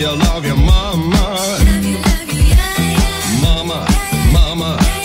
you, love you, mama. Love you, love you, yeah, yeah. Mama, yeah, mama.